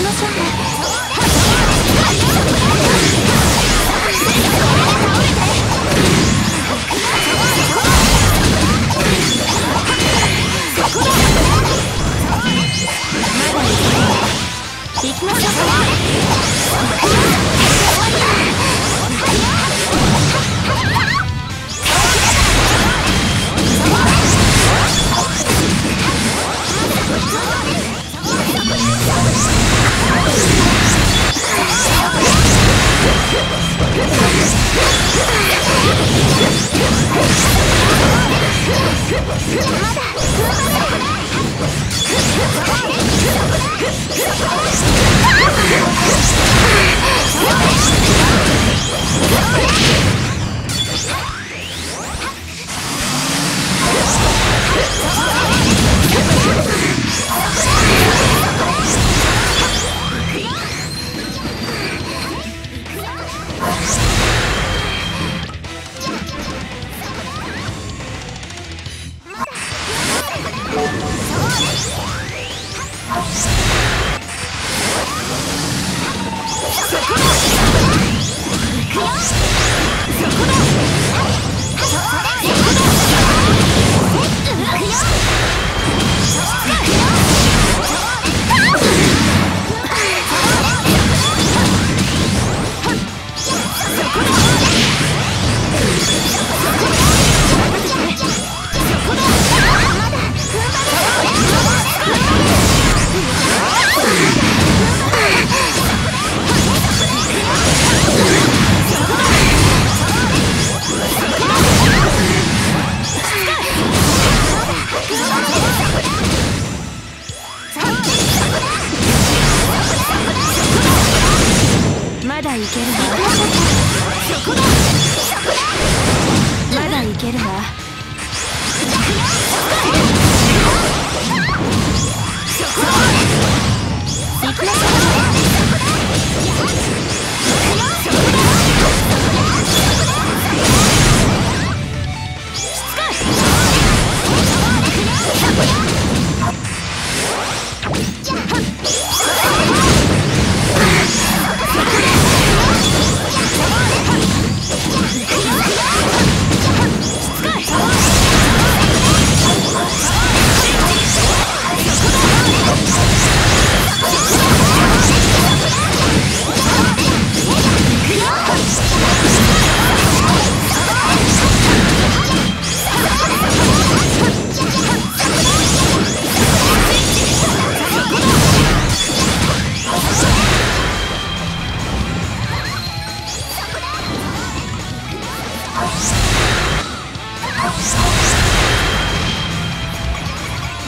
きましょう行きましょう。かまだ。いけるわまだいけるわ